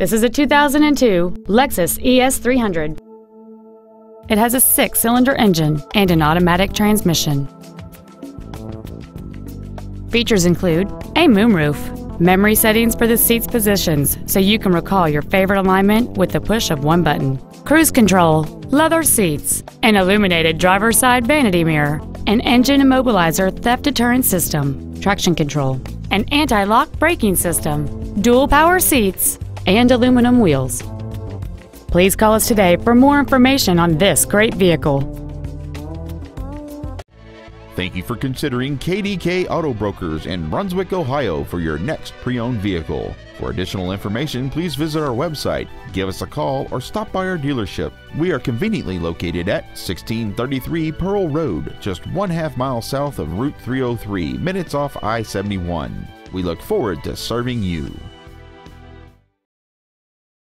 This is a 2002 Lexus ES300. It has a six-cylinder engine and an automatic transmission. Features include a moonroof, memory settings for the seat's positions so you can recall your favorite alignment with the push of one button, cruise control, leather seats, an illuminated driver's side vanity mirror, an engine immobilizer theft deterrent system, traction control, an anti-lock braking system, dual power seats, and aluminum wheels. Please call us today for more information on this great vehicle. Thank you for considering KDK Auto Brokers in Brunswick, Ohio for your next pre owned vehicle. For additional information, please visit our website, give us a call, or stop by our dealership. We are conveniently located at 1633 Pearl Road, just one half mile south of Route 303, minutes off I 71. We look forward to serving you.